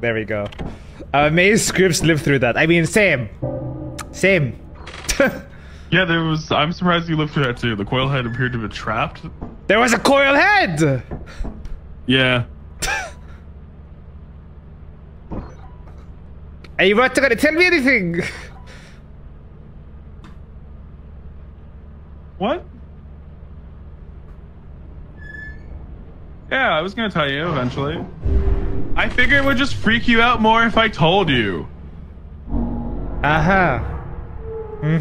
There we go. I'm amazed Scripps lived through that. I mean, same. Same. Yeah, there was. I'm surprised you lived through that too. The coil head appeared to be trapped. there was a coil head! Yeah. Are you not gonna tell me anything? What? Yeah, I was gonna tell you eventually. I figured it would just freak you out more if I told you. Uh-huh. Hmm.